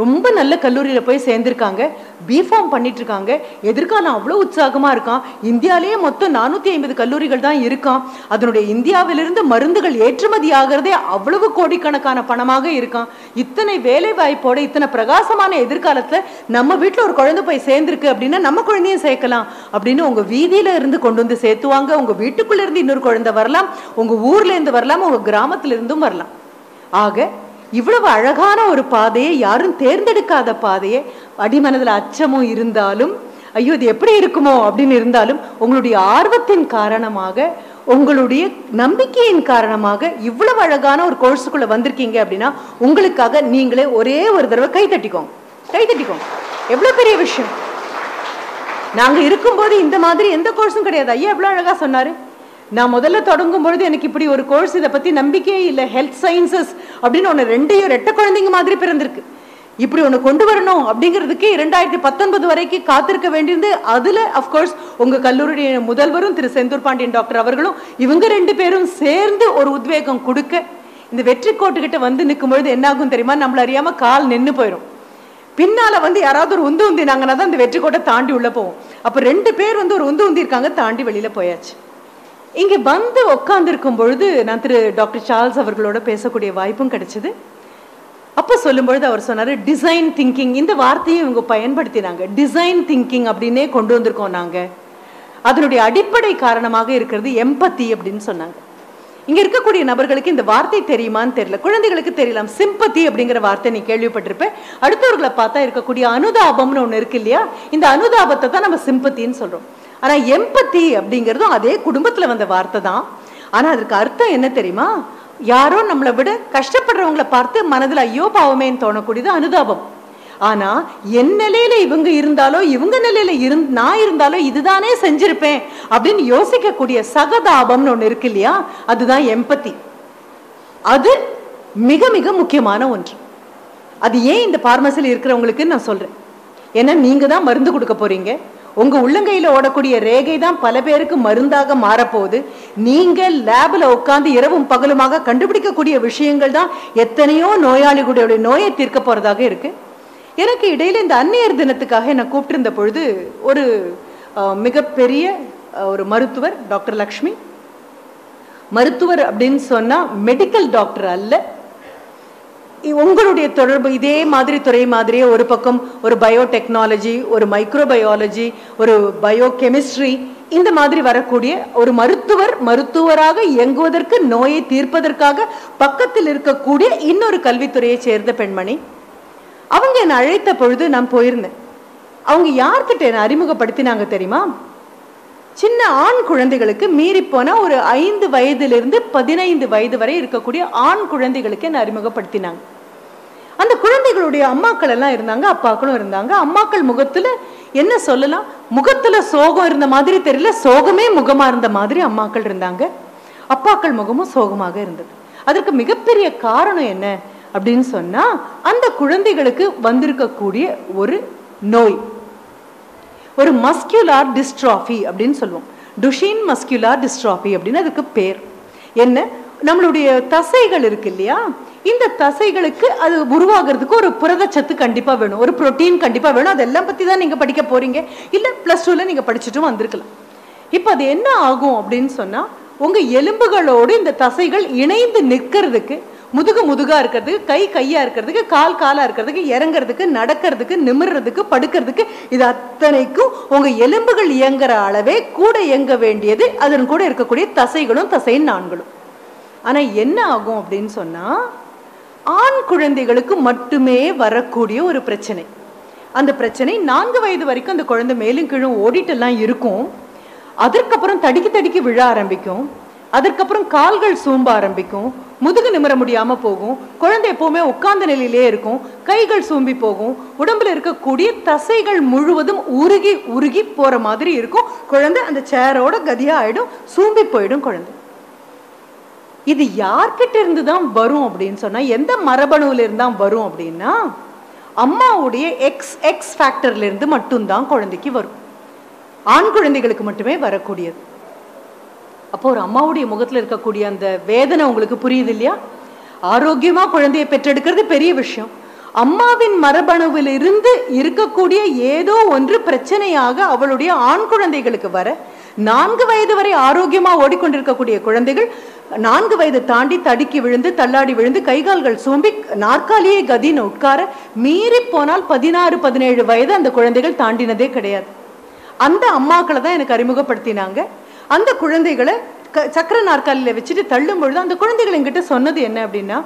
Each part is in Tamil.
ரொம்ப நல்ல கல்லூரியில் போய் சேர்ந்திருக்காங்க. பிஃபார்ம் பண்ணிட்டு இருக்காங்க எதிர்காலம் அவ்வளோ உற்சாகமாக இருக்கான். இந்தியாவிலேயே மொத்தம் நானூற்றி ஐம்பது கல்லூரிகள் தான் இருக்கான். அதனுடைய இந்தியாவிலிருந்து மருந்துகள் ஏற்றுமதி ஆகிறதே அவ்வளவு கோடிக்கணக்கான பணமாக இருக்கான். இத்தனை வேலை வாய்ப்போட இத்தனை பிரகாசமான எதிர்காலத்தில் நம்ம வீட்டில் ஒரு குழந்தை போய் சேர்ந்துருக்கு அப்படின்னா நம்ம குழந்தையும் சேர்க்கலாம் அப்படின்னு உங்கள் வீதியில இருந்து கொண்டு வந்து சேர்த்துவாங்க. உங்கள் வீட்டுக்குள்ளேருந்து இன்னொரு குழந்தை வரலாம். உங்கள் ஊர்லேருந்து வரலாம். உங்கள் கிராமத்துலேருந்தும் வரலாம். ஆக இவ்வளவு அழகான ஒரு பாதையை யாரும் தேர்ந்தெடுக்காத பாதையை அடிமனதில் அச்சமும் இருந்தாலும் ஐயோ இது எப்படி இருக்குமோ அப்படின்னு இருந்தாலும் உங்களுடைய ஆர்வத்தின் காரணமாக உங்களுடைய நம்பிக்கையின் காரணமாக இவ்வளவு அழகான ஒரு கோர்ஸுக்குள்ள வந்திருக்கீங்க அப்படின்னா உங்களுக்காக நீங்களே ஒரே ஒரு தடவை கை தட்டிக்கோங்க. கை தட்டிக்கோங்க. எவ்வளவு பெரிய விஷயம். நாங்க இருக்கும்போது இந்த மாதிரி எந்த கோர்ஸும் கிடையாது. ஐயா எவ்வளவு அழகா சொன்னாரு. நான் முதல்ல தொடங்கும் பொழுது எனக்கு இப்படி ஒரு கோர்ஸ் இதை பத்தி நம்பிக்கையே இல்லை. ஹெல்த் சயின்சஸ் அப்படின்னு ஒன்று ரெண்டையும் ரெட்ட குழந்தைங்க மாதிரி பிறந்திருக்கு. இப்படி ஒன்று கொண்டு வரணும் அப்படிங்கிறதுக்கு இரண்டாயிரத்தி பத்தொன்பது வரைக்கும் காத்திருக்க வேண்டியிருந்து அதுல அஃப்கோர்ஸ் உங்க கல்லூரியுடைய முதல்வரும் திரு செந்தூர் பாண்டியன் டாக்டர் அவர்களும் இவங்க ரெண்டு பேரும் சேர்ந்து ஒரு உத்வேகம் கொடுக்க இந்த வெற்றி கோட்டுக்கிட்ட வந்து நிற்கும் பொழுது என்னாகும் தெரியுமா? நம்மள அறியாம கால் நின்னு போயிடும் பின்னால வந்து யாராவது ஒரு உந்து உந்தினாங்கன்னா தான் இந்த வெற்றி கோட்டை தாண்டி உள்ள போவோம். அப்போ ரெண்டு பேர் வந்து ஒரு உந்து உந்தி இருக்காங்க தாண்டி வெளியில போயாச்சு. இங்கே வந்து உட்காந்துருக்கும் பொழுது நான் திரு டாக்டர் சார்ல்ஸ் அவர்களோட பேசக்கூடிய வாய்ப்பும் கிடைச்சிது. அப்போ சொல்லும்பொழுது அவர் சொன்னாரு டிசைன் திங்கிங் இந்த வார்த்தையை இவங்க பயன்படுத்தினாங்க. டிசைன் திங்கிங் அப்படின்னே கொண்டு வந்திருக்கோம் நாங்கள் அதனுடைய அடிப்படை காரணமாக இருக்கிறது எம்பத்தி அப்படின்னு சொன்னாங்க. இங்க இருக்கக்கூடிய நபர்களுக்கு இந்த வார்த்தை தெரியுமான்னு தெரியல. குழந்தைகளுக்கு தெரியலாம். சிம்பத்தி அப்படிங்கிற வார்த்தை நீ கேள்விப்பட்டிருப்பேன் அடுத்தவர்களை பார்த்தா இருக்கக்கூடிய அனுதாபம்னு ஒன்று இருக்கு இல்லையா? இந்த அனுதாபத்தை தான் நம்ம சிம்பத்தின்னு சொல்றோம். ஆனால் எம்பத்தி அப்படிங்கிறதும் அதே குடும்பத்தில் வந்த வார்த்தை தான் ஆனால் அதுக்கு அர்த்தம் என்ன தெரியுமா? யாரோ நம்மளை விட கஷ்டப்படுறவங்கள பார்த்து மனதில் ஐயோ பாவமேன்னு தோணக்கூடியது அனுதாபம். ஆனா என் நிலையில இவங்க இருந்தாலோ இவங்க நிலையில இருந் நான் இருந்தாலோ இதுதானே செஞ்சிருப்பேன் அப்படின்னு யோசிக்கக்கூடிய சகதாபம்னு ஒன்று இருக்கு இல்லையா? அதுதான் எம்பத்தி அது மிக மிக முக்கியமான ஒன்று. அது ஏன் இந்த பார்மசியில் இருக்கிறவங்களுக்கு நான் சொல்றேன். ஏன்னா நீங்க தான் மருந்து கொடுக்க போறீங்க. உங்க உள்ளங்கையில ஓடக்கூடிய ரேகை தான் பல பேருக்கு மருந்தாக மாறப்போகுது. நீங்க லேபில் உட்காந்து இரவும் பகலுமாக கண்டுபிடிக்கக்கூடிய விஷயங்கள் தான் எத்தனையோ நோயாளிகளுடைய நோயை தீர்க்க போறதாக இருக்கு. எனக்கு இடையில இந்த அந்நியர் தினத்துக்காக என்னை கூப்பிட்டிருந்த பொழுது ஒரு மிகப்பெரிய ஒரு மருத்துவர் டாக்டர் லக்ஷ்மி. மருத்துவர் அப்படின்னு சொன்னா மெடிக்கல் டாக்டர் அல்ல. உங்களுடைய தொடர்பு இதே மாதிரி துறை மாதிரியே ஒரு பக்கம் ஒரு பயோடெக்னாலஜி ஒரு மைக்ரோபயாலஜி ஒரு பயோ கெமிஸ்ட்ரி இந்த மாதிரி வரக்கூடிய ஒரு மருத்துவர் மருத்துவராக இயங்குவதற்கு நோயை தீர்ப்பதற்காக பக்கத்தில் இருக்கக்கூடிய இன்னொரு கல்வித்துறையை சேர்ந்த பெண்மணி. அவங்க என்னை அழைத்த பொழுது நான் போயிருந்தேன். அவங்க யார்கிட்ட என்னை அறிமுகப்படுத்தினாங்க தெரியுமா? சின்ன ஆண் குழந்தைகளுக்கு மீறி போனா ஒரு ஐந்து வயதிலிருந்து பதினைந்து வயது வரை இருக்கக்கூடிய ஆண் குழந்தைகளுக்கு என்ன அறிமுகப்படுத்தினாங்க. அந்த குழந்தைகளுடைய அம்மாக்கள் எல்லாம் இருந்தாங்க அப்பாக்களும் இருந்தாங்க. அம்மாக்கள் முகத்துல என்ன சொல்லலாம்? முகத்துல சோகம் இருந்த மாதிரி தெரியல சோகமே முகமா இருந்த மாதிரி அம்மாக்கள் இருந்தாங்க. அப்பாக்கள் முகமும் சோகமாக இருந்தது. அதற்கு மிகப்பெரிய காரணம் என்ன அப்படின்னு சொன்னா அந்த குழந்தைகளுக்கு வந்திருக்கக்கூடிய ஒரு நோய். ஒரு மஸ்கியுலார் டிஸ்ட்ராஃபி அப்படின்னு சொல்லுவோம். டுஷின் மஸ்குலார் டிஸ்ட்ராஃபி அப்படின்னு அதுக்கு பேர். என்ன? நம்மளுடைய தசைகள் இருக்கு இல்லையா? இந்த தசைகளுக்கு அது உருவாகிறதுக்கு ஒரு புரதச்சத்து கண்டிப்பாக வேணும். ஒரு புரோட்டீன் கண்டிப்பாக வேணும். அதெல்லாம் பற்றி தான் நீங்கள் படிக்க போறீங்க. இல்லை ப்ளஸ் டூவில் நீங்க படிச்சுட்டும் வந்திருக்கலாம். இப்போ அது என்ன ஆகும் அப்படின்னு சொன்னால் உங்கள் எலும்புகளோடு இந்த தசைகள் இணைந்து நிற்கிறதுக்கு முதுகு முதுகா இருக்கிறதுக்கு கை கையா இருக்கிறதுக்கு கால் காலா இருக்கிறதுக்கு இறங்குறதுக்கு நடக்கிறதுக்கு நிமிர்றதுக்கு படுக்கிறதுக்கு இது அத்தனைக்கும் உங்க எலும்புகள் இயங்குற அளவே கூட இயங்க வேண்டியது அதன் கூட இருக்கக்கூடிய தசைகளும் தசையின் நான்களும் ஆனா என்ன ஆகும் அப்படின்னு சொன்னா ஆண் குழந்தைகளுக்கு மட்டுமே வரக்கூடிய ஒரு பிரச்சனை. அந்த பிரச்சனை நான்கு வயது வரைக்கும் அந்த குழந்தை மேலும் கீழும் ஓடிட்டு எல்லாம் இருக்கும். அதற்கப்புறம் தடுக்கி தடுக்கி விழ ஆரம்பிக்கும். அதற்கப்புறம் கால்கள் சூம்ப ஆரம்பிக்கும் முதுகு நிமிர முடியாம போகும் குழந்தை எப்பவுமே உட்கார்ந்த நிலையிலே இருக்கும் கைகள் சூம்பி போகும் உடம்புல இருக்கக்கூடிய தசைகள் முழுவதும் உருகி உருகி போற மாதிரி இருக்கும். குழந்தை அந்த சேரோட கதியா ஆயிடும் சூம்பி போயிடும் குழந்தை. இது யார்கிட்ட இருந்து தான் வரும் அப்படின்னு சொன்னா எந்த மரபணுவில இருந்து தான் வரும் அப்படின்னா அம்மாவுடைய எக்ஸ் எக்ஸ் ஃபேக்டர்ல இருந்து மட்டும்தான் குழந்தைக்கு வரும். ஆண் குழந்தைகளுக்கு மட்டுமே வரக்கூடியது. அப்போ ஒரு அம்மாவுடைய முகத்துல இருக்கக்கூடிய அந்த வேதனை உங்களுக்கு புரியுது இல்லையா? ஆரோக்கியமா குழந்தையை பெற்றெடுக்கிறது பெரிய விஷயம். அம்மாவின் மரபணுவில் இருந்து இருக்கக்கூடிய ஏதோ ஒன்று பிரச்சனையாக அவளுடைய ஆண் குழந்தைகளுக்கு வர நான்கு வயது வரை ஆரோக்கியமா ஓடிக்கொண்டிருக்கக்கூடிய குழந்தைகள் நான்கு வயது தாண்டி தடுக்கி விழுந்து தள்ளாடி விழுந்து கைகால்கள் சோம்பி நாற்காலியே கதின்னு உட்கார மீறி போனால் பதினாறு பதினேழு வயது அந்த குழந்தைகள் தாண்டினதே கிடையாது. அந்த அம்மாக்களை தான் எனக்கு அறிமுகப்படுத்தினாங்க. அந்த குழந்தைகளை க சக்கர நாற்காலியில் வச்சுட்டு தள்ளும் பொழுது அந்த குழந்தைகள் எங்கிட்ட சொன்னது என்ன அப்படின்னா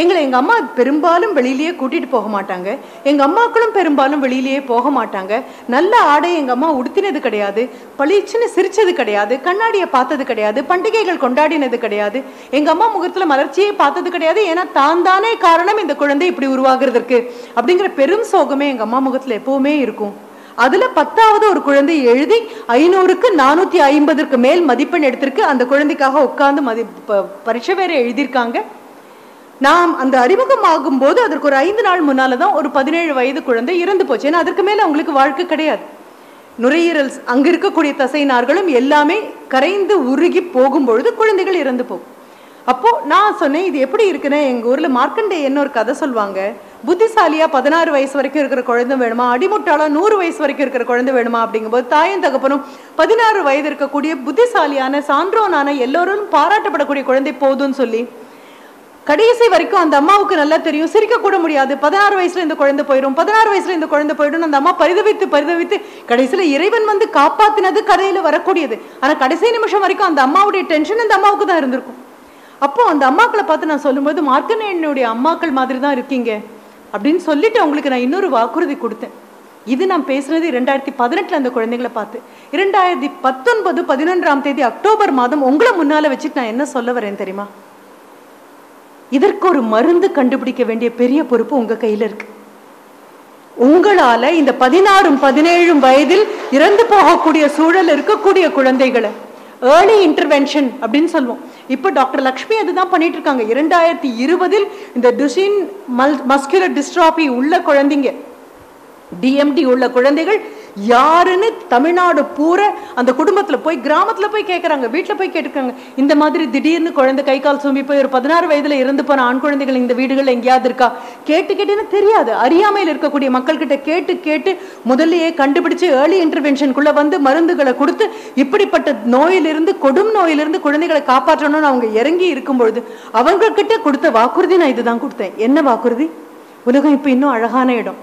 எங்களை எங்கள் அம்மா பெரும்பாலும் வெளியிலேயே கூட்டிகிட்டு போக மாட்டாங்க. எங்கள் அம்மாக்களும் பெரும்பாலும் வெளியிலேயே போக மாட்டாங்க. நல்ல ஆடை எங்கள் அம்மா உடுத்தினது கிடையாது. பளிச்சுன்னு சிரித்தது கிடையாது. கண்ணாடியை பார்த்தது கிடையாது. பண்டிகைகள் கொண்டாடினது கிடையாது. எங்கள் அம்மா முகத்தில் மலர்ச்சியே பார்த்தது கிடையாது. ஏன்னா தான் தானே காரணம் இந்த குழந்தை இப்படி உருவாகிறதுக்கு. அப்படிங்கிற பெரும் சோகமே எங்கள் அம்மா முகத்தில் எப்பவுமே இருக்கும். அதுல பத்தாவது ஒரு குழந்தை எழுதி ஐநூறுக்கு நானூத்தி ஐம்பதுக்கு மேல் மதிப்பெண் எடுத்திருக்கு. அந்த குழந்தைக்காக உட்கார்ந்து மதி பரீட்சை வேற எழுதியிருக்காங்க. நாம் அந்த அறிமுகமாகும் போது அதற்கு ஒரு ஐந்து நாள் முன்னால தான் ஒரு பதினேழு வயது குழந்தை இறந்து போச்சு. ஏன்னா அதற்கு மேல அவங்களுக்கு வாழ்க்கை கிடையாது. நுரையீரல் அங்க இருக்கக்கூடிய தசை நார்களும் எல்லாமே கரைந்து உருகி போகும் பொழுது குழந்தைகள் இறந்து போகும். அப்போ நான் சொன்னேன் இது எப்படி இருக்குன்னா? எங்க ஊர்ல மார்க்கண்டே என்ன ஒரு கதை சொல்லுவாங்க. புத்திசாலியாக பதினாறு வயசு வரைக்கும் இருக்கிற குழந்தை வேணுமா? அடிமுட்டாளாக நூறு வயசு வரைக்கும் இருக்கிற குழந்தை வேணுமா அப்படிங்கும்போது தாயும் தகப்பனும் பதினாறு வயது இருக்கக்கூடிய புத்திசாலியான சான்றோனான எல்லோரும் பாராட்டப்படக்கூடிய குழந்தை போதும்னு சொல்லி கடைசி வரைக்கும் அந்த அம்மாவுக்கு நல்லா தெரியும். சிரிக்க கூட முடியாது. பதினாறு வயசுல இந்த குழந்தை போயிடும். பதினாறு வயசுல இந்த குழந்தை போயிடும் அந்த அம்மா பரிதவித்து பரிதவித்து கடைசியில இறைவன் வந்து காப்பாத்தினது கதையில வரக்கூடியது. ஆனா கடைசி நிமிஷம் வரைக்கும் அந்த அம்மாவுடைய டென்ஷன் அந்த அம்மாவுக்கு தான் இருந்திருக்கும். அப்போ அந்த அம்மாக்களை பார்த்து நான் சொல்லும்போது மார்க்கனேயனுடைய அம்மாக்கள் மாதிரி தான் இருக்கீங்க. அப்படின்னு சொல்லிட்டு அவங்களுக்கு நான் இன்னொரு வாக்குறுதி கொடுத்தேன். இது நான் பேசுனது இரண்டாயிரத்தி பதினெட்டுல அந்த குழந்தைங்களை பார்த்து. இரண்டாயிரத்தி பத்தொன்பது பதினொன்றாம் தேதி அக்டோபர் மாதம் உங்களை முன்னால வச்சுட்டு நான் என்ன சொல்ல வரேன் தெரியுமா? இதற்கு ஒரு மருந்து கண்டுபிடிக்க வேண்டிய பெரிய பொறுப்பு உங்க கையில இருக்கு. உங்களால இந்த பதினாறும் பதினேழும் வயதில் இறந்து போகக்கூடிய சூழல் இருக்கக்கூடிய குழந்தைகளை ஏர்லி இன்டர்வென்ஷன் அப்படின்னு சொல்லுவோம். இப்போ டாக்டர் லக்ஷ்மி அதுதான் பண்ணிட்டு இருக்காங்க இரண்டாயிரத்தி இருபதில் இந்த டுசின் மல் மஸ்குலர் டிஸ்ட்ராபி உள்ள குழந்தைங்க டிஎம்டி உள்ள குழந்தைகள் யாருன்னு தமிழ்நாடு பூரா அந்த குடும்பத்தில் போய் கிராமத்தில் போய் கேட்குறாங்க வீட்டில் போய் கேட்டுருக்காங்க இந்த மாதிரி திடீர்னு குழந்தை கை கால் சும்பி போய் ஒரு பதினாறு வயதில் இறந்து போன ஆண் குழந்தைகள் இந்த வீடுகள் எங்கேயாவது இருக்கா? கேட்டு கேட்டுன்னு தெரியாது. அறியாமையில் இருக்கக்கூடிய மக்கள்கிட்ட கேட்டு கேட்டு முதல்லையே கண்டுபிடிச்சு ஏர்லி இன்டர்வென்ஷனுக்குள்ளே வந்து மருந்துகளை கொடுத்து இப்படிப்பட்ட நோயிலிருந்து கொடும் நோயிலிருந்து குழந்தைகளை காப்பாற்றணும்னு அவங்க இறங்கி இருக்கும் பொழுது அவங்கக்கிட்ட கொடுத்த வாக்குறுதி நான் இதுதான் கொடுத்தேன். என்ன வாக்குறுதி? உலகம் இப்போ இன்னும் அழகான இடம்.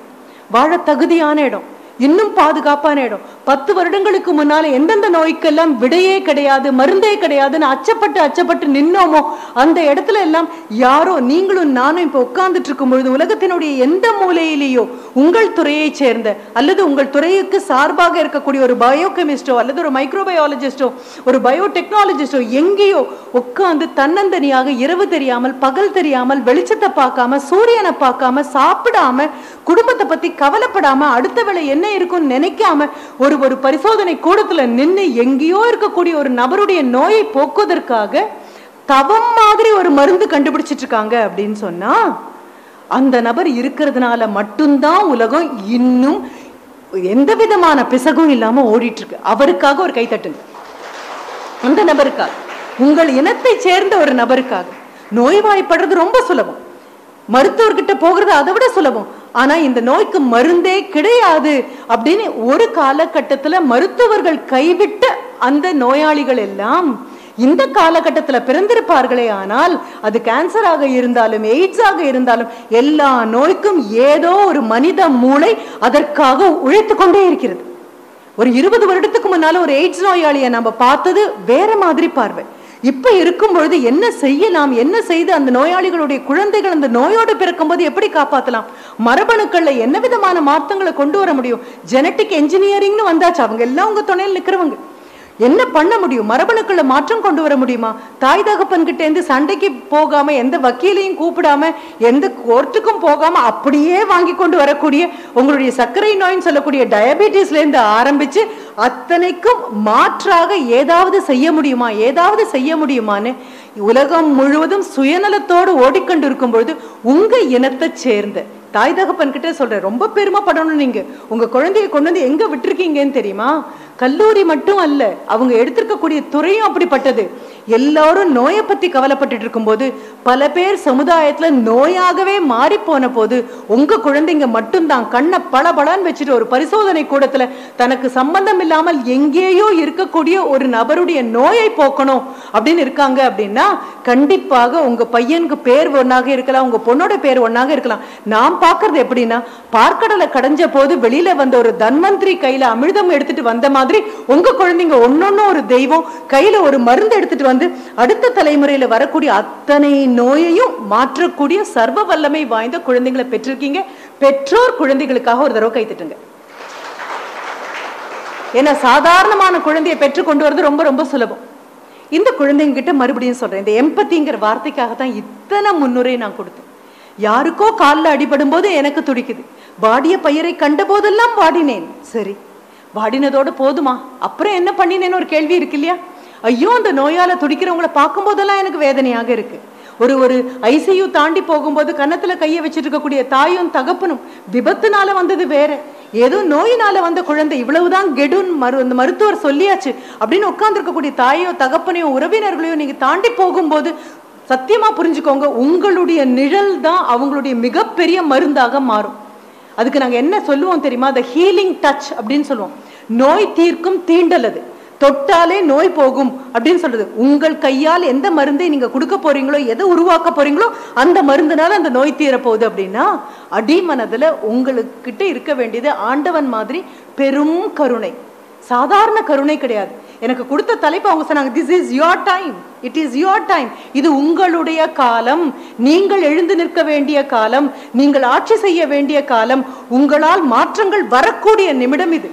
வாழ தகுதியான இடம். இன்னும் பாதுகாப்பான இடம் பத்து வருடங்களுக்கு முன்னால எந்தெந்த நோய்க்கெல்லாம் விடையே கிடையாது மருந்தே கிடையாதுன்னு அச்சப்பட்டு அச்சப்பட்டு நின்னோமோ அந்த இடத்துல எல்லாம் யாரோ நீங்களும் நானும் இப்ப உட்கார்ந்துட்டு இருக்கும் பொழுது உலகத்தினுடைய எந்த மூலையிலேயோ உங்கள் துறையை சேர்ந்த அல்லது உங்கள் துறைக்கு சார்பாக இருக்கக்கூடிய ஒரு பயோகெமிஸ்டோ அல்லது ஒரு மைக்ரோபயாலஜிஸ்டோ ஒரு பயோடெக்னாலஜிஸ்டோ எங்கேயோ உட்கார்ந்து தன்னந்தனியாக இரவு தெரியாமல் பகல் தெரியாமல் வெளிச்சத்தை பார்க்காம சூரியனை பார்க்காம சாப்பிடாம குடும்பத்தை பத்தி கவலைப்படாம அடுத்த வேளை என்ன இருக்கும்னு நினைக்காம ஒரு ஒரு பரிசோதனை கூடத்துல நின்னு எங்கேயோ இருக்கக்கூடிய ஒரு நபருடைய நோயை போக்குவதற்காக தவம் மாதிரி ஒரு மருந்து கண்டுபிடிச்சிட்டு இருக்காங்க அப்படின்னு சொன்னா அந்த நபர் இருக்கிறதுனால மட்டும்தான் உலகம் இன்னும் எந்த விதமான பிசகும் இல்லாம ஓடிட்டு இருக்கு அவருக்காக ஒரு கைத்தட்டுங்க அந்த நபருக்காக. உங்கள் இனத்தை சேர்ந்த ஒரு நபருக்காக. நோய்வாய்ப்படுறது ரொம்ப சுலபம். மருத்துவர்கிட்ட போகிறது அதை விட சுலபம். ஆனா இந்த நோய்க்கு மருந்தே கிடையாது அப்படின்னு ஒரு காலகட்டத்துல மருத்துவர்கள் கைவிட்ட அந்த நோயாளிகள் எல்லாம் இந்த காலகட்டத்துல பிறந்திருப்பார்களே ஆனால் அது கேன்சராக இருந்தாலும் எய்ட்ஸாக இருந்தாலும் எல்லா நோய்க்கும் ஏதோ ஒரு மனித மூளை அதற்காக உழைத்து கொண்டே இருக்கிறது. ஒரு இருபது வருடத்துக்கு முன்னால ஒரு எய்ட்ஸ் நோயாளியை நம்ம பார்த்தது வேற மாதிரி பார்வை. இப்ப இருக்கும் பொழுது என்ன செய்யலாம் என்ன செய்து அந்த நோயாளிகளுடைய குழந்தைகள் அந்த நோயோடு பிறக்கும்போது எப்படி காப்பாத்தலாம்? மரபணுக்கள்ல என்ன விதமான மாற்றங்களை கொண்டு வர முடியும்? ஜெனட்டிக் என்ஜினியரிங்னு வந்தாச்சு. அவங்க எல்லாம் உங்க துணையில் நிக்கிறவங்க. என்ன பண்ண முடியும்? மரபணுக்களை மாற்றம் கொண்டு வர முடியுமா? தாய் தகப்பன் கிட்ட இருந்து சண்டைக்கு போகாம எந்த வக்கீலையும் கூப்பிடாம எந்த கோர்ட்டுக்கும் போகாம அப்படியே வாங்கி கொண்டு வரக்கூடிய உங்களுடைய சர்க்கரை நோயின்னு சொல்லக்கூடிய டயபெட்டிஸ்ல இருந்து ஆரம்பிச்சு அத்தனைக்கும் மாற்றாக ஏதாவது செய்ய முடியுமா? ஏதாவது செய்ய முடியுமான்னு உலகம் முழுவதும் சுயநலத்தோடு ஓடிக்கொண்டு இருக்கும் பொழுது உங்க இனத்தை சேர்ந்த தாய் தகப்பன் கிட்ட சொல்றேன் ரொம்ப பெருமைப்படணும் நீங்க உங்க குழந்தைய கொண்டு வந்து எங்க விட்டுருக்கீங்கன்னு தெரியுமா? கல்லூரி மட்டும் அல்ல அவங்க எடுத்திருக்கக்கூடிய துறையும் அப்படிப்பட்டது. எல்லாரும் நோயை பத்தி கவலைப்பட்டுட்டு இருக்கும்போது பல பேர் சமுதாயத்துல நோயாகவே மாறி போன போது உங்க குழந்தைங்க மட்டும்தான் கண்ணை பளபளன்னு வச்சுட்டு ஒரு பரிசோதனை கூடத்துல தனக்கு சம்பந்தம் இல்லாமல் எங்கேயோ இருக்கக்கூடிய ஒரு நபருடைய நோயை போக்கணும் அப்படின்னு இருக்காங்க அப்படின்னா கண்டிப்பாக உங்க பையனுக்கு பேர் ஒன்னாக இருக்கலாம் உங்க பொண்ணோட பேர் ஒன்னாக இருக்கலாம். நாம் பார்க்கறது எப்படின்னா பார்க்கடலை கடைஞ்ச போது வெளியில வந்த ஒரு தன்வந்திரி கையில அமிர்தம் எடுத்துட்டு வந்த மாதிரி உங்க குழந்தைங்க ஒன்னொன்னு ஒரு தெய்வம் கையில ஒரு மருந்து எடுத்துட்டு வந்து அடுத்த தலைமுறையில வரக்கூடிய அத்தனை நோயையும் மாற்றக்கூடிய சர்வ வல்லமை வாய்ந்த குழந்தைங்களை பெற்றிருக்கீங்க. பெற்றோர் குழந்தைகளுக்காக ஒரு தடவை கைத்துட்டுங்க ஏன்னா சாதாரணமான குழந்தையை பெற்று கொண்டு வர்றது ரொம்ப ரொம்ப சுலபம். இந்த குழந்தைங்க கிட்ட மறுபடியும் சொல்றேன். இந்த எம்பத்திங்கிற வார்த்தைக்காக தான் இத்தனை முன்னுரை நான் கொடுத்தேன். யாருக்கோ காலில் அடிபடும் போது எனக்கு துடிக்குது. வாடிய பயிரை கண்ட போதெல்லாம் வாடினேன். சரி வாடினதோட போதுமா? அப்புறம் என்ன பண்ணினேன்னு ஒரு கேள்வி இருக்கு இல்லையா? ஐயோ அந்த நோயால துடிக்கிறவங்கள பார்க்கும்போதெல்லாம் எனக்கு வேதனையாக இருக்கு. ஒரு ஒரு ஐசியு தாண்டி போகும்போது கன்னத்துல கையை வச்சுட்டு இருக்கக்கூடிய தாயும் தகப்பனும் விபத்துனால வந்தது வேற. ஏதோ நோயினால வந்த குழந்தை இவ்வளவுதான் கெடுன் மரு அந்த மருத்துவர் சொல்லியாச்சு அப்படின்னு உட்கார்ந்துருக்கக்கூடிய தாயோ தகப்பனையோ உறவினர்களையோ நீங்க தாண்டி போகும்போது சத்தியமா புரிஞ்சுக்கோங்க உங்களுடைய நிழல் தான் அவங்களுடைய மிகப்பெரிய மருந்தாக மாறும். அதுக்கு நாங்க என்ன சொல்லுவோம் தெரியுமா? த ஹீலிங் டச் அப்படின்னு சொல்லுவோம். நோய் தீர்க்கும் தீண்டல் அது. தொட்டாலே நோய் போகும் அப்படின்னு சொல்றது. உங்கள் கையால் எந்த மருந்தை நீங்க கொடுக்க போறீங்களோ எதை உருவாக்க போறீங்களோ அந்த மருந்துனால அந்த நோய் தீர போகுது அப்படின்னா அடிமனதுல உங்களுக்கிட்ட இருக்க வேண்டியது ஆண்டவன் மாதிரி பெரும் கருணை. சாதாரண கருணை கிடையாது. எனக்கு கொடுத்த தலைப்பு அவங்க சொன்னாங்க this is your time it is your time இது உங்களுடைய காலம். நீங்கள் எழுந்து நிற்க வேண்டிய காலம். நீங்கள் ஆட்சி செய்ய வேண்டிய காலம். உங்களால் மாற்றங்கள் வரக்கூடிய நிமிடம் இது.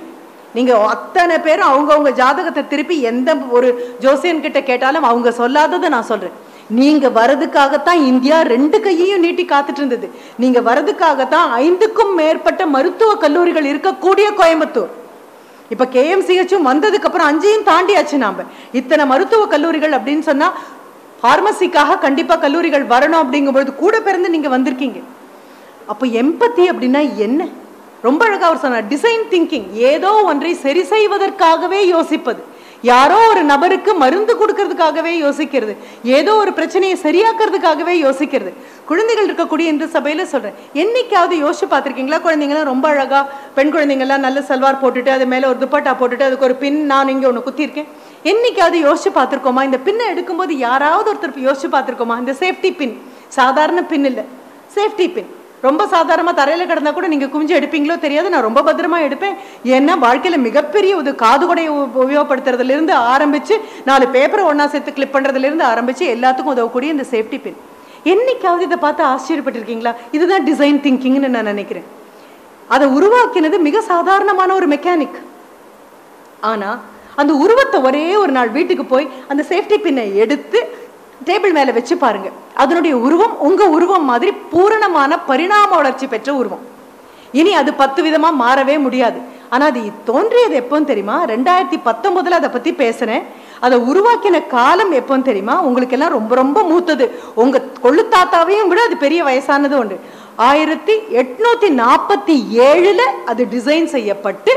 நீங்கள் அத்தனை பேரும் அவங்கவுங்க ஜாதகத்தை திருப்பி எந்த ஒரு ஜோசியன்கிட்ட கேட்டாலும் அவங்க சொல்லாததை நான் சொல்கிறேன் நீங்க வரதுக்காகத்தான் இந்தியா ரெண்டு கையையும் நீட்டி காத்துட்டு இருந்தது நீங்க வரதுக்காகத்தான் ஐந்துக்கும் மேற்பட்ட மருத்துவ கல்லூரிகள் இருக்கக்கூடிய கோயம்புத்தூர். இப்ப கேஎம்சிஹெச்சும் வந்ததுக்கு அப்புறம் அஞ்சையும் தாண்டியாச்சு நாம. இத்தனை மருத்துவ கல்லூரிகள் அப்படின்னு சொன்னா ஃபார்மசிக்காக கண்டிப்பா கல்லூரிகள் வரணும் அப்படிங்கும்பொழுது கூட பிறந்து நீங்க வந்திருக்கீங்க. அப்போ எம்பத்தி அப்படின்னா என்ன? ரொம்ப அழகாக அவர் சொன்னார் டிசைன் திங்கிங் ஏதோ ஒன்றை சரி செய்வதற்காகவே யோசிப்பது. யாரோ ஒரு நபருக்கு மருந்து கொடுக்கறதுக்காகவே யோசிக்கிறது. ஏதோ ஒரு பிரச்சனையை சரியாக்குறதுக்காகவே யோசிக்கிறது. குழந்தைகள் இருக்கக்கூடிய இந்த சபையில் சொல்கிறேன் என்னைக்காவது யோசிச்சு பார்த்துருக்கீங்களா? குழந்தைங்களாம் ரொம்ப அழகாக பெண் குழந்தைங்கள்லாம் நல்ல சல்வார் போட்டுட்டு அது மேலே ஒரு துப்பட்டா போட்டுட்டு அதுக்கு ஒரு பின் நான் இங்கே ஒன்று குத்திருக்கேன் என்னைக்காவது யோசிச்சு பார்த்துருக்கோமா? இந்த பின்னை எடுக்கும்போது யாராவது ஒருத்தர் யோசிச்சு பார்த்துருக்கோமா? இந்த சேஃப்டி பின் சாதாரண பின் இல்லை சேஃப்டி பின் ரொம்ப சாதாரணமாக தரையில் கிடந்தா கூட நீங்கள் குமிஞ்சு எடுப்பீங்களோ தெரியாது. நான் ரொம்ப பத்திரமா எடுப்பேன். ஏன்னா வாழ்க்கையில் மிகப்பெரிய ஒரு காது கொடை உபயோகப்படுத்துறதுலேருந்து ஆரம்பித்து நாலு பேப்பரை ஒன்றா சேர்த்து கிளிப் பண்ணுறதுலேருந்து ஆரம்பித்து எல்லாத்துக்கும் உதவக்கூடிய இந்த சேஃப்டி பின் என்னைக்காவது இதை பார்த்து ஆச்சரியப்பட்டிருக்கீங்களா? இதுதான் டிசைன் திங்கிங்னு நான் நினைக்கிறேன். அதை உருவாக்கினது மிக சாதாரணமான ஒரு மெக்கானிக் ஆனால் அந்த உருவத்தை ஒரே ஒரு நாள் வீட்டுக்கு போய் அந்த சேஃப்டி பின்னை எடுத்து டேபிள் மேல வச்சு பாருங்க. அதனுடைய உருவம் உங்க உருவம் மாதிரி பூரணமான பரிணாம வளர்ச்சி பெற்ற உருவம். இனி அது பத்து விதமா மாறவே முடியாது. ஆனா அது தோன்றியது எப்போன்னு தெரியுமா? ரெண்டாயிரத்தி பத்தொன்பதுல அதை பத்தி பேசுறேன் அதை உருவாக்கின காலம் எப்போன்னு தெரியுமா? உங்களுக்கு எல்லாம் ரொம்ப ரொம்ப மூத்தது. உங்க கொள்ளு தாத்தாவையும் விட அது பெரிய வயசானது உண்டு ஆயிரத்தி எட்நூத்தி நாற்பத்தி ஏழுல அது டிசைன் செய்யப்பட்டு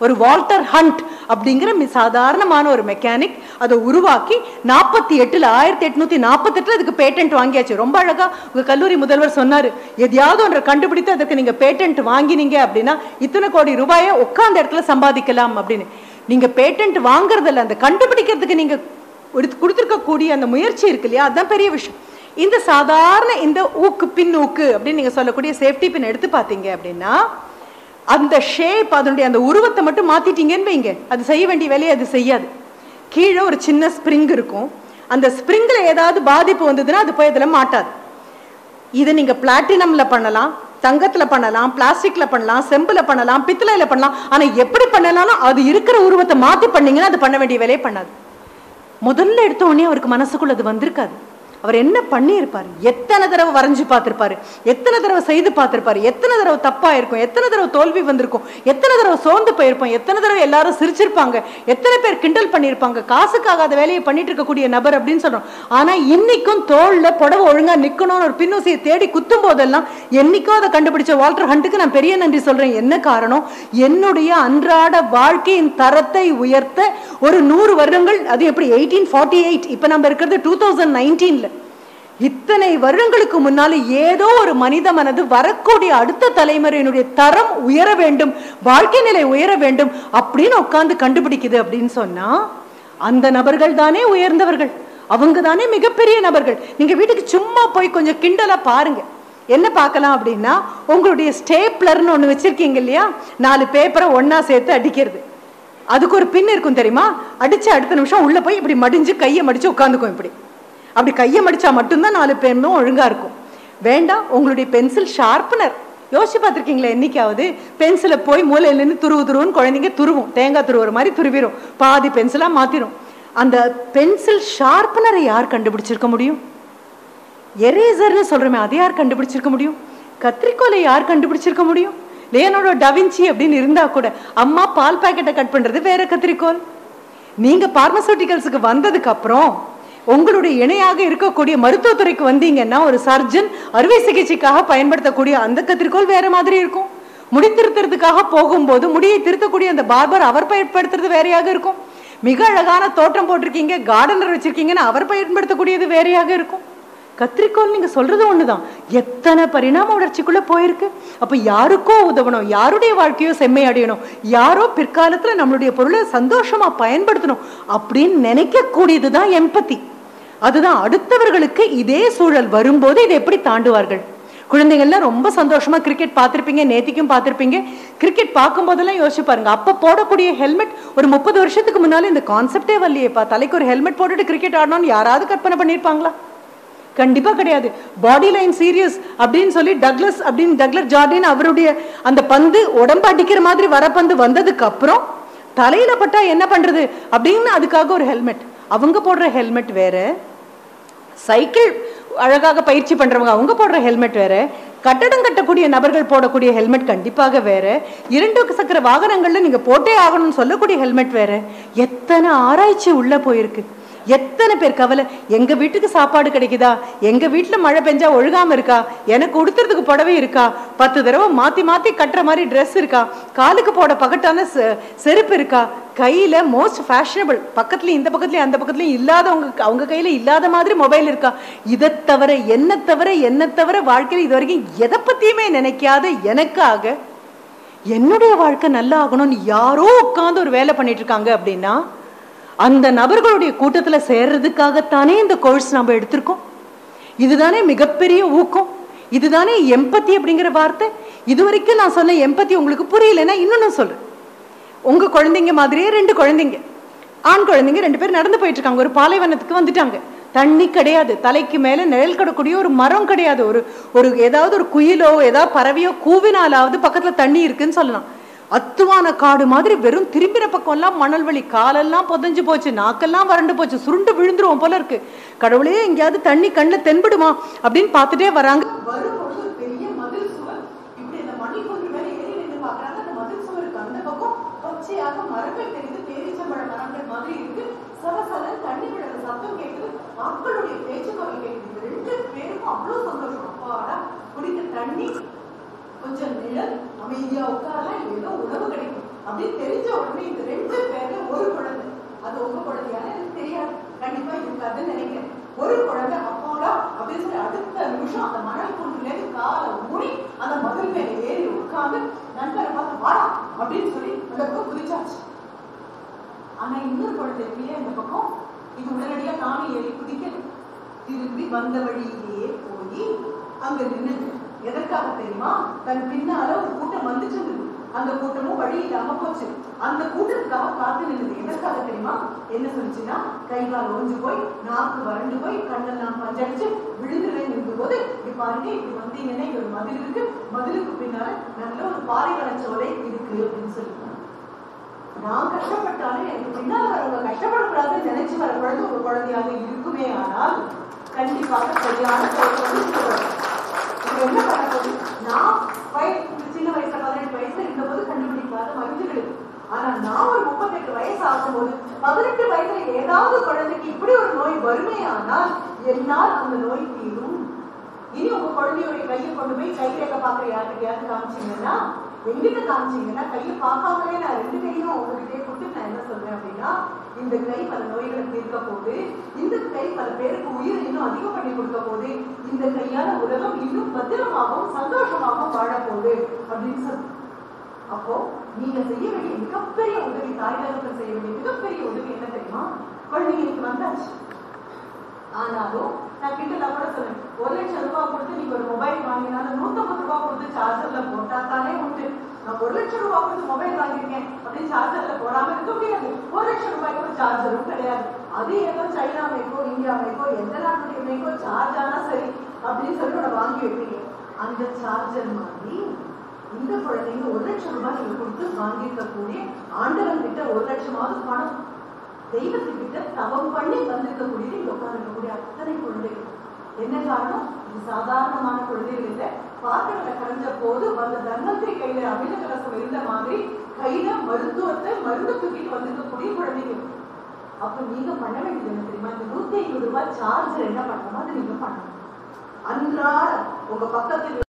ஒரு வால்டர் ஹண்ட் அப்படிங்கிற மி- சாதாரணமான ஒரு மெக்கானிக் அதை உருவாக்கி நாற்பத்தி எட்டுல ஆயிரத்தி எட்நூத்தி நாற்பத்தி எட்டுல அதுக்கு பேட்டன்ட் வாங்கியாச்சு. ரொம்ப அழகா உங்க கல்லூரி முதல்வர் சொன்னாரு. எதையாவது ஒன்றை கண்டுபிடித்து அதற்கு நீங்க பேட்டன்ட் வாங்கினீங்க அப்படின்னா இத்தனை கோடி ரூபாயை உட்கார்ந்த இடத்துல சம்பாதிக்கலாம் அப்படின்னு. நீங்க பேட்டன்ட் வாங்குறதில்ல அந்த கண்டுபிடிக்கிறதுக்கு நீங்க எடுத்து- கொடுத்துருக்கக்கூடிய அந்த முயற்சி இருக்கு இல்லையா? அதுதான் பெரிய விஷயம். இந்த சாதாரண இந்த ஊக்கு பின் ஊக்கு அப்படின்னு நீங்க சொல்லக்கூடிய சேஃப்டி பின் எடுத்து பார்த்தீங்க அப்படின்னா அந்த ஷேப் அதனுடைய அந்த உருவத்தை மட்டும் மாத்திட்டீங்கன்னு வைங்க. அது செய்ய வேண்டிய வேலையை அது செய்யாது. கீழே ஒரு சின்ன ஸ்ப்ரிங் இருக்கும். அந்த ஸ்ப்ரிங்கில் ஏதாவது பாதிப்பு வந்ததுன்னா அது போய் இதில் மாட்டாது. இதை நீங்கள் பிளாட்டினமில் பண்ணலாம் தங்கத்தில் பண்ணலாம் பிளாஸ்டிக்கில் பண்ணலாம் செம்பில் பண்ணலாம் பித்தளையில் பண்ணலாம். ஆனால் எப்படி பண்ணலாலும் அது இருக்கிற உருவத்தை மாற்றி பண்ணிங்கன்னா அது பண்ண வேண்டிய வேலையை பண்ணாது. முதல்ல எடுத்த உடனே அவருக்கு மனசுக்குள்ள அது வந்திருக்காது. அவர் என்ன பண்ணியிருப்பார்? எத்தனை தடவை வரைஞ்சு பார்த்துருப்பாரு? எத்தனை தடவை செய்து பார்த்துருப்பாரு? எத்தனை தடவை தப்பாக இருக்கும் எத்தனை தடவை தோல்வி வந்திருக்கும்? எத்தனை தடவை சோர்ந்து போயிருப்போம்? எத்தனை தடவை எல்லாரும் சிரிச்சிருப்பாங்க? எத்தனை பேர் கிண்டல் பண்ணியிருப்பாங்க? காசுக்காகாத வேலையை பண்ணிட்டு இருக்கக்கூடிய நபர் அப்படின்னு சொல்கிறோம் ஆனால் இன்னைக்கும் தோளில் புடவை ஒழுங்காக நிற்கணும்னு ஒரு பின்னூசியை தேடி குத்தும் போதெல்லாம் என்னைக்கும் அதை கண்டுபிடிச்ச வால்டர் ஹண்ட்டுக்கு நான் பெரிய நன்றி சொல்கிறேன் என்ன காரணம்? என்னுடைய அன்றாட வாழ்க்கையின் தரத்தை உயர்த்த ஒரு நூறு வருடங்கள் அது எப்படி எயிட்டீன் ஃபார்ட்டி எயிட் இப்போ நம்ம இருக்கிறது டூ தௌசண்ட் நைன்டீனில் இத்தனை வருடங்களுக்கு முன்னால ஏதோ ஒரு மனித மனது வரக்கூடிய அடுத்த தலைமுறையினுடைய தரம் உயர வேண்டும் வாழ்க்கை நிலை உயர வேண்டும் அப்படின்னு உட்காந்து கண்டுபிடிக்குது அப்படின்னு சொன்னா அந்த நபர்கள் தானே உயர்ந்தவர்கள். அவங்க தானே மிகப்பெரிய நபர்கள். நீங்க வீட்டுக்கு சும்மா போய் கொஞ்சம் கிண்டலா பாருங்க. என்ன பார்க்கலாம் அப்படின்னா உங்களுடைய ஸ்டேப்லர்னு ஒன்று வச்சிருக்கீங்க இல்லையா? நாலு பேப்பரை ஒன்னா சேர்த்து அடிக்கிறது. அதுக்கு ஒரு பின் இருக்கும் தெரியுமா? அடிச்சு அடுத்த நிமிஷம் உள்ள போய் இப்படி மடிஞ்சு கையை மடிச்சு உட்காந்துக்கும் இப்படி. அப்படி கையை மடித்தா மட்டும்தான் நாலு பேருமே ஒழுங்காக இருக்கும். வேண்டாம் உங்களுடைய பென்சில் ஷார்ப்பனர் யோசிச்சு பார்த்துருக்கீங்களா என்னைக்காவது? பென்சிலை போய் மூலையிலேருந்து துருவு துருவுன்னு குழந்தைங்க துருவும். தேங்காய் துருவுற மாதிரி துருவிரும். பாதி பென்சிலாக மாற்றிடும் அந்த பென்சில் ஷார்ப்பனரை யார் கண்டுபிடிச்சிருக்க முடியும்? எரேசர்னு சொல்கிறோமே அதை யார் கண்டுபிடிச்சிருக்க முடியும்? கத்திரிக்கோலை யார் கண்டுபிடிச்சிருக்க முடியும்? லேனோட டவின்சி அப்படின்னு இருந்தால் கூட அம்மா பால் பாக்கெட்டை கட் பண்ணுறது வேற கத்திரிக்கோல் நீங்கள் பார்மசூட்டிக்கல்ஸுக்கு வந்ததுக்கப்புறம் உங்களுடைய இணையாக இருக்கக்கூடிய மருத்துவத்துறைக்கு வந்தீங்கன்னா ஒரு சர்ஜன் அறுவை சிகிச்சைக்காக பயன்படுத்தக்கூடிய அந்த கத்திரிக்கோள் வேற மாதிரி இருக்கும். முடி திருத்துறதுக்காக போகும்போது முடியை திருத்தக்கூடிய அந்த பார்பர் அவர் பயன்படுத்துறது வேறையாக இருக்கும். மிக அழகான தோட்டம் போட்டிருக்கீங்க கார்டனர் வச்சிருக்கீங்கன்னு அவர் பயன்படுத்தக்கூடியது வேறையாக இருக்கும். கத்திரிக்கோல் நீங்க சொல்றது ஒண்ணுதான். எத்தனை பரிணாம வளர்ச்சிக்குள்ள போயிருக்கு? அப்ப யாருக்கோ உதவணும்? யாருடைய வாழ்க்கையோ செம்மை அடையணும்? யாரோ பிற்காலத்துல நம்மளுடைய பொருளை சந்தோஷமா பயன்படுத்தணும் அப்படின்னு நினைக்கக்கூடியதுதான் எம்பத்தி அதுதான் அடுத்தவர்களுக்கு இதே சூழல் வரும்போது இதை எப்படி தாண்டுவார்கள்? குழந்தைகள்லாம் ரொம்ப சந்தோஷமா கிரிக்கெட் பார்த்துருப்பீங்க நேத்திக்கும் பார்த்துருப்பீங்க. கிரிக்கெட் பார்க்கும்போதெல்லாம் யோசிச்சு பாருங்க. அப்போ போடக்கூடிய ஹெல்மெட் ஒரு முப்பது வருஷத்துக்கு முன்னால இந்த கான்செப்டே வரலையேப்பா. தலைக்கு ஒரு ஹெல்மெட் போட்டுட்டு கிரிக்கெட் ஆடணும்னு யாராவது கற்பனை பண்ணியிருப்பாங்களா? கண்டிப்பாக கிடையாது. பாடி லைன் சீரியஸ் அப்படின்னு சொல்லி டக்ளஸ் அப்படின்னு டக்லர் ஜார்டின் அவருடைய அந்த பந்து உடம்பு அடிக்கிற மாதிரி வர பந்து வந்ததுக்கு அப்புறம் தலையில பட்டா என்ன பண்றது அப்படின்னு அதுக்காக ஒரு ஹெல்மெட் அவங்க போடுற ஹெல்மெட் வேற. சைக்கிள் அழகாக பயிற்சி பண்றவங்க அவங்க போடுற ஹெல்மெட் வேற. கட்டடம் கட்டக்கூடிய நபர்கள் போடக்கூடிய ஹெல்மெட் கண்டிப்பாக வேற. இரண்டு சக்கர வாகனங்கள்ல நீங்க போட்டே ஆகணும்னு சொல்லக்கூடிய ஹெல்மெட் வேற. எத்தனை ஆராய்ச்சி உள்ள போயிருக்கு. எத்தனை பேர் கவலை? எங்க வீட்டுக்கு சாப்பாடு கிடைக்குதா? எங்க வீட்டுல மழை பெஞ்சா ஒழுகாம இருக்கா? எனக்கு உடுத்துறதுக்கு புடவை இருக்கா? பத்து தடவை மாத்தி மாத்தி கட்டுற மாதிரி ட்ரெஸ் இருக்கா? காலுக்கு போட பகட்டான செ- செருப்பு இருக்கா? கையில மோஸ்ட் ஃபேஷனபிள் பக்கத்துலயும் இந்த பக்கத்துலயும் அந்த பக்கத்துலயும் இல்லாதவங்க அவங்க கையில இல்லாத மாதிரி மொபைல் இருக்கா? இதை தவிர என்ன தவிர என்ன தவிர வாழ்க்கையில இது வரைக்கும் எதை பத்தியுமே நினைக்காத எனக்காக என்னுடைய வாழ்க்கை நல்லா ஆகணும்னு யாரோ உட்கார்ந்து ஒரு வேலை பண்ணிட்டு இருக்காங்க அப்படின்னா அந்த நபர்களுடைய கூட்டத்துல சேர்றதுக்காகத்தானே இந்த கோர்ஸ் நம்ம எடுத்திருக்கோம். இதுதானே மிகப்பெரிய ஊக்கம். இதுதானே எம்பத்தி அப்படிங்கிற வார்த்தை. இது வரைக்கும் நான் சொன்ன எம்பத்தி உங்களுக்கு புரியலைன்னா இன்னும் நான் சொல்கிறேன் உங்க குழந்தைங்க மாதிரியே ரெண்டு குழந்தைங்க. ஆண் குழந்தைங்க ரெண்டு பேரும் நடந்து போயிட்டு இருக்காங்க. ஒரு பாலைவனத்துக்கு வந்துட்டாங்க. தண்ணி கிடையாது. தலைக்கு மேல நிழல் கிடக்கூடிய ஒரு மரம் கிடையாது. ஒரு ஒரு ஏதாவது ஒரு குயிலோ ஏதாவது பறவையோ கூவினாலாவது பக்கத்துல தண்ணி இருக்குன்னு சொல்லலாம். அத்துவான காடு மாதிரி வெறும் திரும்பின பக்கம்லாம் மணல் வலி காலெல்லாம் புதஞ்சு போச்சு நாக்கெல்லாம் வறண்டு போச்சு சுருண்டு விழுந்துருவோம் போல இருக்கு. கடவுளே எங்கேயாவது தண்ணி கண்ணில் தென்படுமா அப்படின்னு பார்த்துட்டே வராங்க. கொஞ்சம் நிழல் அமைதியா உட்காரா ஏதோ உணவு கிடைக்கும். அப்படின்னு தெரிஞ்ச உடனே இந்த ரெண்டு பேர்ல ஒரு குழந்தை. அது உங்க குழந்தையான எனக்கு தெரியாது. கண்டிப்பா இருக்காதுன்னு நினைக்கிறேன். ஒரு குழந்தை அப்போடா அப்படின்னு சொல்லி அடுத்த நிமிஷம் அந்த மணல் குண்டுலேருந்து காலை மூடி அந்த மதில் மேல ஏறி உட்கார்ந்து நண்பரை பார்த்து வாடா அப்படின்னு சொல்லி அந்த பக்கம் குதிச்சாச்சு. ஆனா இன்னொரு குழந்தை இல்லையா இந்த பக்கம்? இது உடனடியா நானும் ஏறி குதிக்கல திரும்பி வந்த வழியிலேயே போய் அங்க நின்னுது எதற்காக தெரியுமா? தன் பின்னால ஒரு கூட்டம் வந்துச்சு. அந்த கூட்டமும் வழி இல்லாம போச்சு. அந்த கூட்டத்துக்காக காத்து நின்றது எதற்காக தெரியுமா? என்ன சொல்லுச்சுன்னா கை கால் ஒழிஞ்சு போய் நாக்கு வறண்டு போய் கண்ணெல்லாம் பஞ்சடிச்சு விழுந்துலே நின்று போது இப்படி பாருங்க இப்படி வந்தீங்கன்னா இங்க ஒரு மதில் இருக்கு. மதிலுக்கு பின்னால நல்ல ஒரு பாறை கலச்சோலை இருக்கு அப்படின்னு சொல்லுவாங்க நான் கஷ்டப்பட்டாலும் எனக்கு பின்னால் வரவங்க கஷ்டப்படக்கூடாதுன்னு நினைச்சு வர குழந்தை ஒரு குழந்தையாக இருக்குமே ஆனால் கண்டிப்பாக சரியான செயல் வந்து சொல்லணும். இது என்ன பண்ண நான் சின்ன வயசுல பதினெட்டு வயசுல இருந்தபோது கண்டுபிடிக்காத மருந்துகளுக்கு ஆனா நான் ஒரு முப்பத்தெட்டு வயசு ஆகும்போது பதினெட்டு வயசுல ஏதாவது குழந்தைக்கு இப்படி ஒரு நோய் வறுமையானால் என்னால் அந்த நோய் தீரும். இனி உங்க குழந்தையுடைய கையை கொண்டு போய் கைரேகை பாக்குற யார்கிட்டயாவது காமிச்சீங்கன்னா எங்கிட்ட காமிச்சீங்கன்னா கையை பார்க்காமலே நான் ரெண்டு கையும் உங்ககிட்டே கொடுத்து நான் என்ன சொல்றேன் அப்படின்னா இந்த கை பல நோய்களை தீர்க்க போது இந்த கை பல பேருக்கு உயிர் இன்னும் அதிகம் பண்ணி கொடுக்க போது இந்த கையால உலகம் இன்னும் பத்திரமாகவும் சந்தோஷமாகவும் வாழப்போகுது அப்படின்னு சொல்லு அப்போ நீங்க செய்ய வேண்டிய மிகப்பெரிய உதவி தாய்லாந்துக்கு செய்ய வேண்டிய மிகப்பெரிய உதவி என்ன தெரியுமா? குழந்தைங்களுக்கு வந்தாச்சு. ஆனாலும் நான் கிட்ட கூட சொல்லுவேன் ஒரு லட்சம் ரூபாய் கொடுத்து நீங்க ஒரு மொபைல் வாங்கினாலும் நூத்தம்பது ரூபாய் கொடுத்து சார்ஜர்ல போட்டா தானே உண்டு. நான் ஒரு லட்சம் ரூபாய் கொடுத்து மொபைல் வாங்கியிருக்கேன் அப்படின்னு சார்ஜர்ல போடாம இருக்க முடியாது. ஒரு லட்சம் ரூபாய்க்கு ஒரு சார்ஜரும் கிடையாது. அது ஏதோ சைனா மேக்கோ இந்தியா மேக்கோ எந்த நாட்டுடைய மேக்கோ சார்ஜ் ஆனா சரி அப்படின்னு சொல்லி நான் வாங்கி வைப்பீங்க. அந்த சார்ஜர் மாதிரி இந்த குழந்தைங்க ஒரு லட்சம் ரூபாய் நீங்க கொடுத்து வாங்கியிருக்கக்கூடிய ஆண்டவன் கிட்ட ஒரு லட்சமாவது பணம். தெய்வத்துக்கிட்ட தவம் பண்ணி வந்திருக்கக்கூடிய இங்க உட்காந்துருக்கக்கூடிய அத்தனை குழந்தைகள். என்ன காரணம்? இது சாதாரணமான குழந்தைகள் இல்லை. பாத்திரத்தை கரைஞ்ச போது வந்த தர்மத்தை கையில அமில கலசம் இருந்த மாதிரி கையில மருத்துவத்தை மருந்து தூக்கிட்டு வந்திருக்கக்கூடிய குழந்தைகள். அப்ப நீங்க பண்ண வேண்டியது என்ன தெரியுமா? இந்த நூத்தி ஐம்பது ரூபாய் சார்ஜர் என்ன பண்ணணுமோ அதை நீங்க பண்ணணும். அன்றாட உங்க பக்கத்தில்